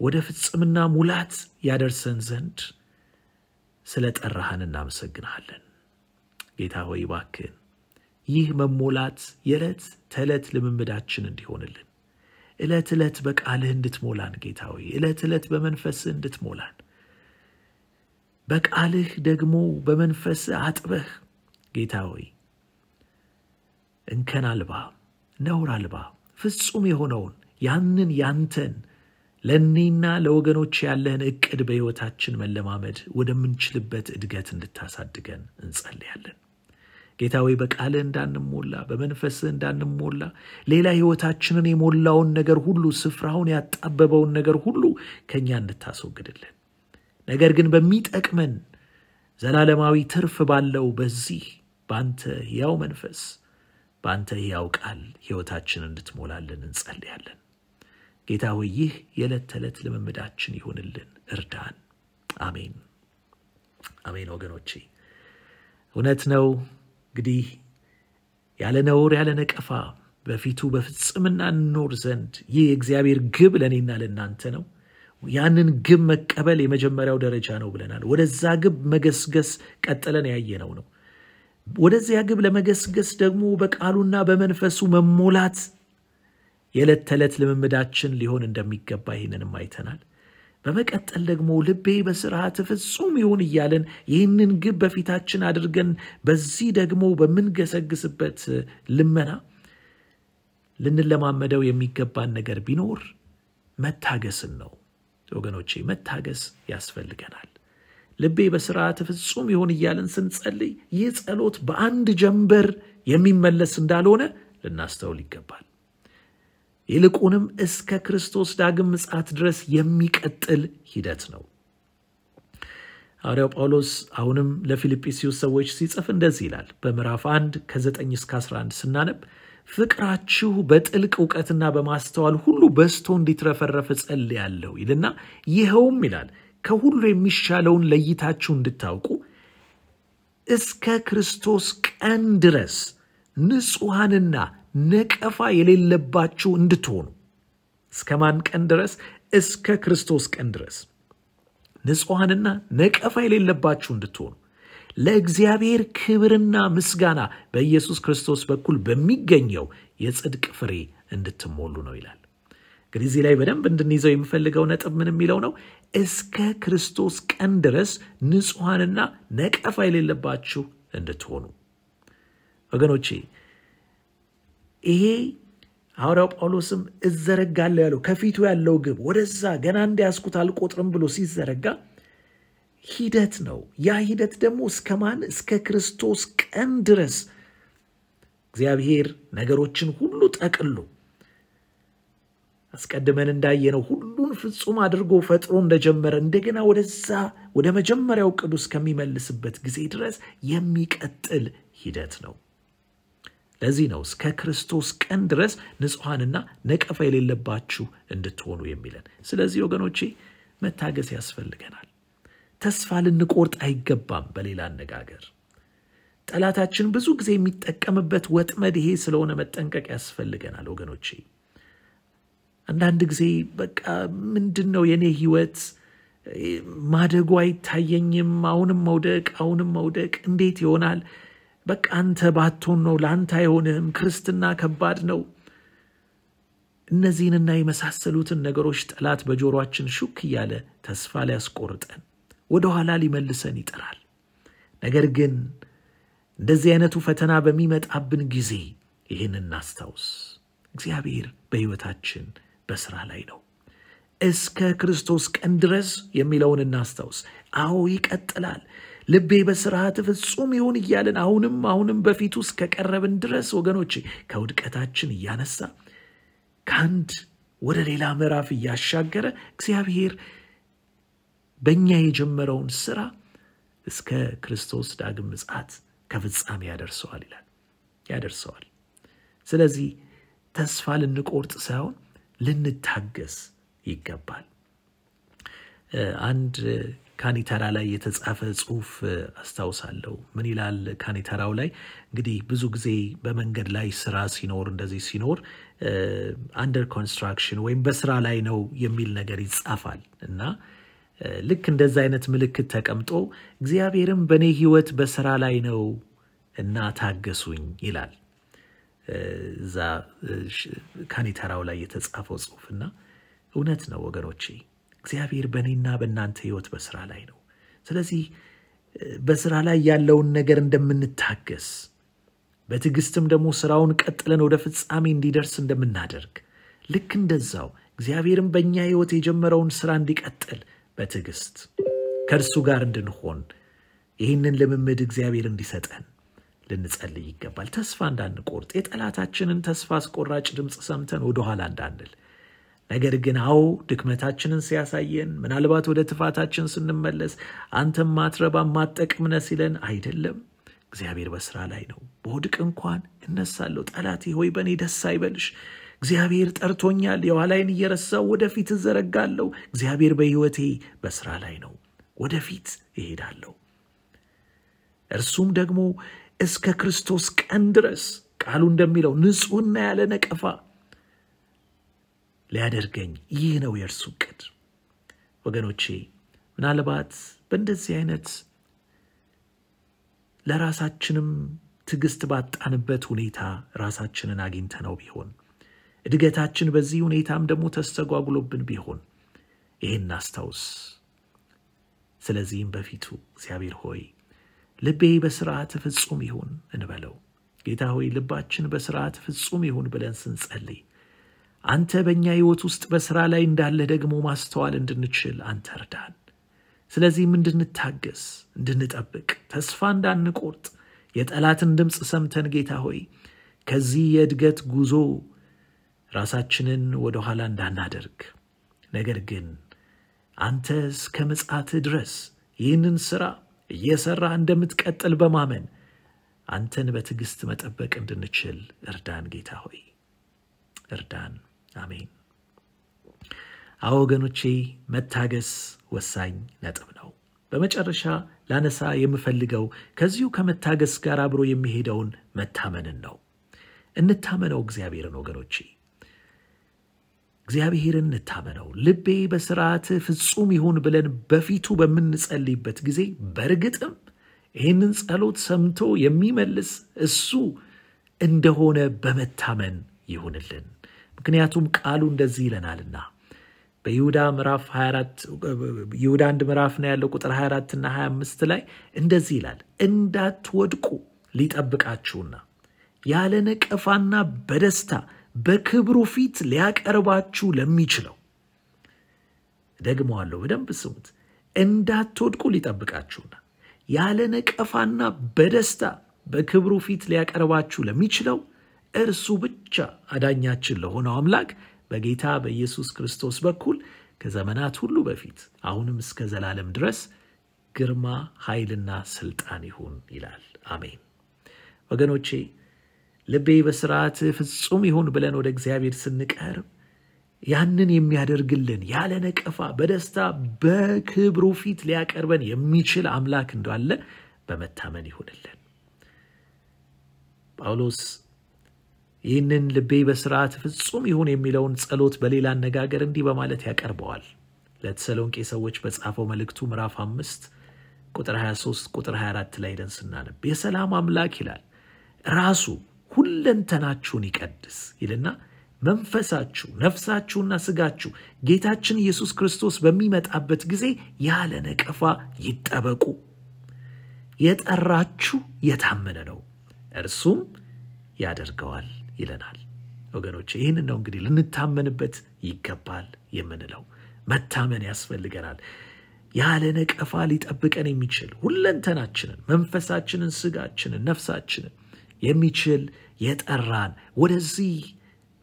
ወደ ፍጽምና ሙላት ያደርሰን ዘንድ ስለ ጠራህን እናመሰግንሃለን። ጌታ ሆይ እባክህን ይህ መሞላት የዕለት ተዕለት ልምምዳችን እንዲሆንልን ዕለት ዕለት በቃልህ እንድትሞላን ጌታ ሆይ ዕለት ዕለት በመንፈስህ እንድትሞላን በቃልህ ደግሞ በመንፈስህ አጥበህ ጌታ ሆይ እንከን አልባ ነውር አልባ ፍጹም የሆነውን ያንን ያንተን ለእኔና ለወገኖች ያለህን እቅድ በሕይወታችን መለማመድ ወደምንችልበት እድገት እንድታሳድገን እንጸልያለን። ጌታ ሆይ በቃልህ እንዳንሞላ በመንፈስህ እንዳንሞላ ሌላ ሕይወታችንን የሞላውን ነገር ሁሉ ስፍራውን ያጣበበውን ነገር ሁሉ ከእኛ እንድታስወግድልን ነገር ግን በሚጠቅመን ዘላለማዊ ትርፍ ባለው በዚህ በአንተ ሕያው መንፈስ በአንተ ሕያው ቃል ሕይወታችን እንድትሞላልን እንጸልያለን። ጌታ ሆይ ይህ የዕለት ተዕለት ልምምዳችን ይሁንልን፣ እርዳን። አሜን አሜን። ወገኖቼ እውነት ነው እንግዲህ ያለ ነውር ያለ ነቀፋ በፊቱ በፍጽምና እንኖር ዘንድ ይህ የእግዚአብሔር ግብ ለእኔና ለእናንተ ነው። ያንን ግብ መቀበል የመጀመሪያው ደረጃ ነው ብለናል። ወደዛ ግብ መገስገስ ቀጥለን ያየነው ነው። ወደዚያ ግብ ለመገስገስ ደግሞ በቃሉና በመንፈሱ መሞላት የዕለት ተዕለት ልምምዳችን ሊሆን እንደሚገባ ይህንንም አይተናል። በመቀጠል ደግሞ ልቤ በስርዓት ፍጹም ይሁን እያለን ይህንን ግብ በፊታችን አድርገን በዚህ ደግሞ በምንገሰግስበት ልመና ልንለማመደው የሚገባን ነገር ቢኖር መታገስን ነው። ወገኖቼ መታገስ ያስፈልገናል። ልቤ በስርዓት ፍጹም ይሁን እያለን ስንጸልይ ይህ ጸሎት በአንድ ጀንበር የሚመለስ እንዳልሆነ ልናስተውል ይገባል። ይልቁንም እስከ ክርስቶስ ዳግም ምጽአት ድረስ የሚቀጥል ሂደት ነው። ሐዋርያው ጳውሎስ አሁንም ለፊልጵስዩስ ሰዎች ሲጽፍ እንደዚህ ይላል። በምዕራፍ 1 ከ9 እስከ 11 ስናነብ ፍቅራችሁ በጥልቅ እውቀትና በማስተዋል ሁሉ በዝቶ እንዲትረፈረፍ እጸልያለሁ ይልና ይኸውም ይላል ከሁሉ የሚሻለውን ለይታችሁ እንድታውቁ እስከ ክርስቶስ ቀን ድረስ ንጹሐንና ነቀፋ የሌለባችሁ እንድትሆኑ። እስከ ማን ቀን ድረስ? እስከ ክርስቶስ ቀን ድረስ ንጹሐንና ነቀፋ የሌለባችሁ እንድትሆኑ ለእግዚአብሔር ክብርና ምስጋና በኢየሱስ ክርስቶስ በኩል በሚገኘው የጽድቅ ፍሬ እንድትሞሉ ነው ይላል። እንግዲህ እዚህ ላይ በደንብ እንድንይዘው የምፈልገው ነጥብ ምን የሚለው ነው? እስከ ክርስቶስ ቀን ድረስ ንጹሐንና ነቀፋ የሌለባችሁ እንድትሆኑ። ወገኖቼ ይሄ ሐዋርያው ጳውሎስም እዘረጋለሁ ያለው ከፊቱ ያለው ግብ ወደዛ ገና እንዲያስኩት አልቆጥርም ብሎ ሲዘረጋ ሂደት ነው። ያ ሂደት ደግሞ እስከ ማን? እስከ ክርስቶስ ቀን ድረስ እግዚአብሔር ነገሮችን ሁሉ ጠቅሎ አስቀድመን እንዳየነው ሁሉን ፍጹም አድርጎ ፈጥሮ እንደጀመረ እንደገና ወደዛ ወደ መጀመሪያው ቅዱ እስከሚመልስበት ጊዜ ድረስ የሚቀጥል ሂደት ነው። ለዚህ ነው እስከ ክርስቶስ ቀን ድረስ ንጹሐንና ነቀፋ የሌለባችሁ እንድትሆኑ የሚለን። ስለዚህ ወገኖቼ መታገስ ያስፈልገናል። ተስፋ ልንቆርጥ አይገባም። በሌላ አነጋገር ጠላታችን ብዙ ጊዜ የሚጠቀምበት ወጥመድ ይሄ ስለሆነ መጠንቀቅ ያስፈልገናል ወገኖቼ። አንዳንድ ጊዜ በቃ ምንድን ነው የኔ ህይወት ማደጉ አይታየኝም፣ አሁንም መውደቅ፣ አሁንም መውደቅ እንዴት ይሆናል? በቃ አንተ ባትሆን ነው ለአንተ አይሆንህም፣ ክርስትና ከባድ ነው። እነዚህንና የመሳሰሉትን ነገሮች ጠላት በጆሮአችን ሹክ እያለ ተስፋ ሊያስቆርጠን ወደኋላ ሊመልሰን ይጥራል። ነገር ግን እንደዚህ አይነቱ ፈተና በሚመጣብን ጊዜ ይህን እናስታውስ። እግዚአብሔር በሕይወታችን በስራ ላይ ነው። እስከ ክርስቶስ ቀን ድረስ የሚለውን እናስታውስ። አዎ ይቀጥላል። ልቤ በስርዓት ፍጹም ይሁን እያልን አሁንም አሁንም በፊቱ እስከቀረብን ድረስ ወገኖቼ ከውድቀታችን እያነሳ ከአንድ ወደ ሌላ ምዕራፍ እያሻገረ እግዚአብሔር በእኛ የጀመረውን ስራ እስከ ክርስቶስ ዳግም ምጽአት ከፍጻሜ ያደርሰዋል ይላል ያደርሰዋል። ስለዚህ ተስፋ ልንቆርጥ ሳይሆን ልንታገስ ይገባል። አንድ ካኒተራ ላይ የተጻፈ ጽሁፍ አስታውሳለሁ። ምን ይላል ካኒተራው ላይ? እንግዲህ ብዙ ጊዜ በመንገድ ላይ ስራ ሲኖር እንደዚህ ሲኖር አንደር ኮንስትራክሽን ወይም በስራ ላይ ነው የሚል ነገር ይጻፋል እና ልክ እንደዛ አይነት ምልክት ተቀምጦ እግዚአብሔርም በእኔ ህይወት በስራ ላይ ነው እና ታገሱኝ ይላል እዛ ካኒተራው ላይ የተጻፈው ጽሁፍና እውነት ነው ወገኖቼ እግዚአብሔር በእኔና በእናንተ ህይወት በስራ ላይ ነው። ስለዚህ በስራ ላይ ያለውን ነገር እንደምንታገስ በትዕግስትም ደግሞ ስራውን ቀጥለን ወደ ፍጻሜ እንዲደርስ እንደምናደርግ ልክ እንደዛው እግዚአብሔርም በእኛ ህይወት የጀመረውን ስራ እንዲቀጥል በትዕግስት ከእርሱ ጋር እንድንሆን ይህንን ልምምድ እግዚአብሔር እንዲሰጠን ልንጸልይ ይገባል። ተስፋ እንዳንቆርጥ የጠላታችንን ተስፋ አስቆራጭ ድምፅ ሰምተን ወደኋላ እንዳንል ነገር ግን አዎ ድክመታችንን ሲያሳየን ምናልባት ወደ ትፋታችን ስንመለስ አንተም ማትረባ ማጠቅምነ ሲለን አይደለም፣ እግዚአብሔር በስራ ላይ ነው። በወድቅ እንኳን እነሳለሁ። ጠላቴ ሆይ በእኔ ደስ አይበልሽ፣ እግዚአብሔር ጠርቶኛል። የኋላይን እየረሳው ወደፊት እዘረጋለሁ። እግዚአብሔር በሕይወቴ በስራ ላይ ነው። ወደፊት እሄዳለሁ። እርሱም ደግሞ እስከ ክርስቶስ ቀን ድረስ ቃሉ እንደሚለው ንጹሕና ያለ ነቀፋ ሊያደርገኝ ይህ ነው የእርሱ እቅድ። ወገኖቼ ምናልባት በእንደዚህ አይነት ለራሳችንም ትዕግስት ባጣንበት ሁኔታ ራሳችንን አግኝተነው ቢሆን እድገታችን በዚህ ሁኔታም ደግሞ ተስተጓጉሎብን ቢሆን ይህን አስታውስ። ስለዚህም በፊቱ እግዚአብሔር ሆይ ልቤ በስርዓት ፍጹም ይሁን እንበለው። ጌታ ሆይ ልባችን በስርዓት ፍጹም ይሁን ብለን ስንጸልይ አንተ በእኛ ሕይወት ውስጥ በሥራ ላይ እንዳለ ደግሞ ማስተዋል እንድንችል አንተ እርዳን። ስለዚህም እንድንታገስ፣ እንድንጠብቅ፣ ተስፋ እንዳንቆርጥ የጠላትን ድምፅ ሰምተን ጌታ ሆይ ከዚህ የእድገት ጉዞ ራሳችንን ወደ ኋላ እንዳናደርግ ነገር ግን አንተ እስከ ምጽአትህ ድረስ ይህንን ሥራ እየሠራ እንደምትቀጥል በማመን አንተን በትዕግሥት መጠበቅ እንድንችል እርዳን። ጌታ ሆይ እርዳን። አሜን። አዎ ወገኖቼ፣ መታገስ ወሳኝ ነጥብ ነው። በመጨረሻ ላነሳ የምፈልገው ከዚሁ ከመታገስ ጋር አብሮ የሚሄደውን መታመንን ነው። እንታመነው እግዚአብሔርን ወገኖቼ እግዚአብሔርን እንታመነው። ልቤ በስርዓት ፍጹም ይሁን ብለን በፊቱ በምንጸልይበት ጊዜ በእርግጥም ይህንን ጸሎት ሰምቶ የሚመልስ እሱ እንደሆነ በመታመን ይሁንልን። ምክንያቱም ቃሉ እንደዚህ ይለናልና በይሁዳ ምዕራፍ 24 ይሁዳ አንድ ምዕራፍ ነው ያለው ቁጥር 24 እና 25 ላይ እንደዚህ ይላል እንዳትወድቁ ሊጠብቃችሁና ያለ ነቀፋና በደስታ በክብሩ ፊት ሊያቀርባችሁ ለሚችለው ደግመዋለሁ፣ በደንብ ስሙት። እንዳትወድቁ ሊጠብቃችሁና ያለ ነቀፋና በደስታ በክብሩ ፊት ሊያቀርባችሁ ለሚችለው እርሱ ብቻ አዳኛችን ለሆነው አምላክ በጌታ በኢየሱስ ክርስቶስ በኩል ከዘመናት ሁሉ በፊት አሁንም እስከ ዘላለም ድረስ ግርማ ኃይልና ስልጣን ይሁን ይላል። አሜን። ወገኖቼ ልቤ በስርዓት ፍጹም ይሁን ብለን ወደ እግዚአብሔር ስንቀርብ ያንን የሚያደርግልን ያለ ነቀፋ በደስታ በክብሩ ፊት ሊያቀርበን የሚችል አምላክ እንዳለ በመታመን ይሁንልን። ጳውሎስ ይህንን ልቤ በስርዓት ፍጹም ይሁን የሚለውን ጸሎት በሌላ አነጋገር እንዲህ በማለት ያቀርበዋል። ለተሰሎንቄ ሰዎች በጻፈው መልእክቱ ምዕራፍ አምስት ቁጥር 23 ቁጥር 24 ላይ ደን ስናነብ የሰላም አምላክ ይላል ራሱ ሁለንተናችሁን ይቀድስ ይልና መንፈሳችሁ፣ ነፍሳችሁና ስጋችሁ ጌታችን ኢየሱስ ክርስቶስ በሚመጣበት ጊዜ ያለ ነቀፋ ይጠበቁ። የጠራችሁ የታመነ ነው፣ እርሱም ያደርገዋል ይለናል። ወገኖች ይህንን ነው እንግዲህ ልንታመንበት ይገባል የምንለው። መታመን ያስፈልገናል። ያለ ነቀፋ ሊጠብቀን የሚችል ሁለንተናችንን፣ መንፈሳችንን፣ ስጋችንን፣ ነፍሳችንን የሚችል የጠራን ወደዚህ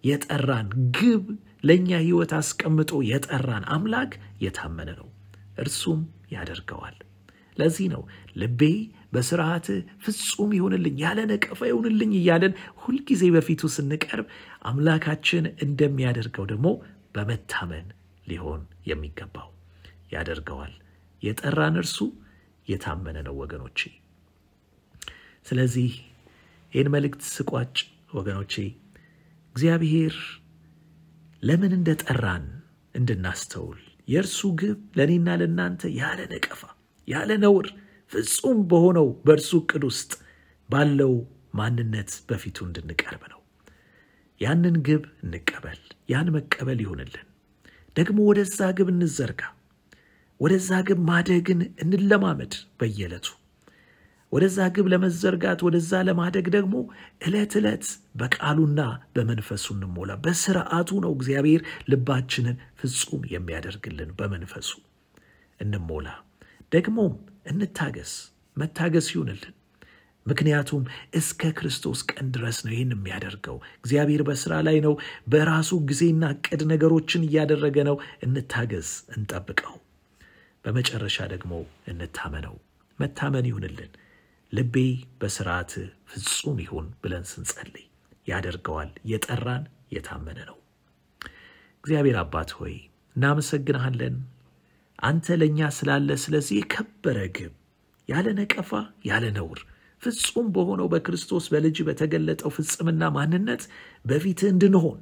የጠራን ግብ ለእኛ ሕይወት አስቀምጦ የጠራን አምላክ የታመነ ነው፣ እርሱም ያደርገዋል። ለዚህ ነው ልቤ በስርዓት ፍጹም ይሁንልኝ ያለ ነቀፋ ይሁንልኝ እያለን ሁልጊዜ በፊቱ ስንቀርብ አምላካችን እንደሚያደርገው ደግሞ በመታመን ሊሆን የሚገባው ያደርገዋል። የጠራን እርሱ የታመነ ነው ወገኖቼ። ስለዚህ ይህን መልእክት ስቋጭ ወገኖቼ እግዚአብሔር ለምን እንደጠራን እንድናስተውል የእርሱ ግብ ለእኔና ለእናንተ ያለ ነቀፋ ያለ ነውር ፍጹም በሆነው በእርሱ ዕቅድ ውስጥ ባለው ማንነት በፊቱ እንድንቀርብ ነው። ያንን ግብ እንቀበል። ያን መቀበል ይሁንልን። ደግሞ ወደዛ ግብ እንዘርጋ። ወደዛ ግብ ማደግን እንለማመድ በየዕለቱ ወደዛ ግብ ለመዘርጋት ወደዛ ለማደግ ደግሞ ዕለት ዕለት በቃሉና በመንፈሱ እንሞላ። በስርዓቱ ነው እግዚአብሔር ልባችንን ፍጹም የሚያደርግልን። በመንፈሱ እንሞላ። ደግሞም እንታገስ። መታገስ ይሁንልን። ምክንያቱም እስከ ክርስቶስ ቀን ድረስ ነው ይህን የሚያደርገው። እግዚአብሔር በስራ ላይ ነው። በራሱ ጊዜና ዕቅድ ነገሮችን እያደረገ ነው። እንታገዝ፣ እንጠብቀው። በመጨረሻ ደግሞ እንታመነው። መታመን ይሁንልን። ልቤ በስርዓት ፍጹም ይሁን ብለን ስንጸልይ ያደርገዋል። የጠራን የታመነ ነው። እግዚአብሔር አባት ሆይ እናመሰግንሃለን። አንተ ለእኛ ስላለ ስለዚህ የከበረ ግብ ያለ ነቀፋ ያለ ነውር ፍጹም በሆነው በክርስቶስ በልጅ በተገለጠው ፍጽምና ማንነት በፊትህ እንድንሆን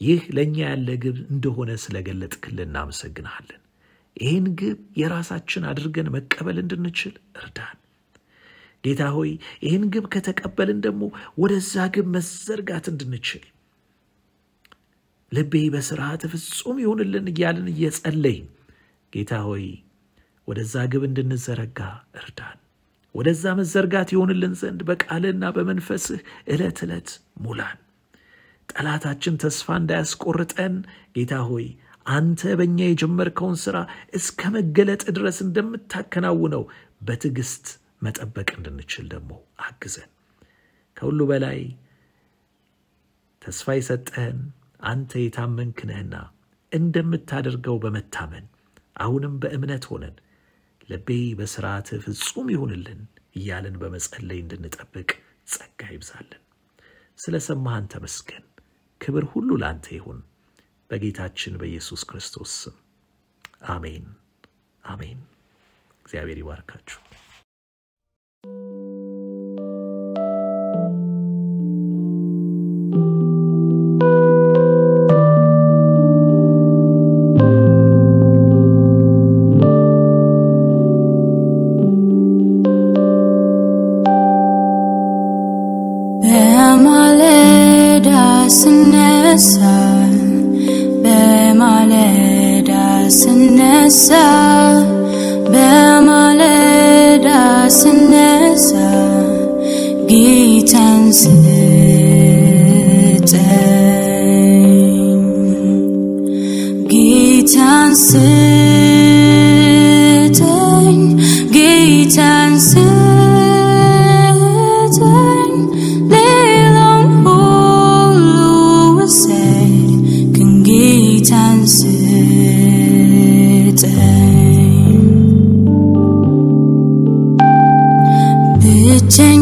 ይህ ለእኛ ያለ ግብ እንደሆነ ስለገለጥክልን እናመሰግንሃለን። ይህን ግብ የራሳችን አድርገን መቀበል እንድንችል እርዳን። ጌታ ሆይ ይህን ግብ ከተቀበልን ደግሞ ወደዛ ግብ መዘርጋት እንድንችል ልቤ በስርዓት ፍጹም ይሁንልን እያልን እየጸለይን ጌታ ሆይ ወደዛ ግብ እንድንዘረጋ እርዳን። ወደዛ መዘርጋት ይሆንልን ዘንድ በቃልህና በመንፈስህ ዕለት ዕለት ሙላን። ጠላታችን ተስፋ እንዳያስቆርጠን ጌታ ሆይ አንተ በእኛ የጀመርከውን ሥራ እስከ መገለጥ ድረስ እንደምታከናውነው በትዕግሥት መጠበቅ እንድንችል ደግሞ አግዘን። ከሁሉ በላይ ተስፋ የሰጠህን አንተ የታመንክ ነህና እንደምታደርገው በመታመን አሁንም በእምነት ሆነን ልቤ በሥርዓትህ ፍጹም ይሁንልን እያልን በመጸለይ እንድንጠብቅ ጸጋ ይብዛልን። ስለ ሰማህን ተመስገን። ክብር ሁሉ ለአንተ ይሁን። በጌታችን በኢየሱስ ክርስቶስ ስም አሜን፣ አሜን። እግዚአብሔር ይባርካችሁ። ስነሳ በማለዳ ስነሳ changed.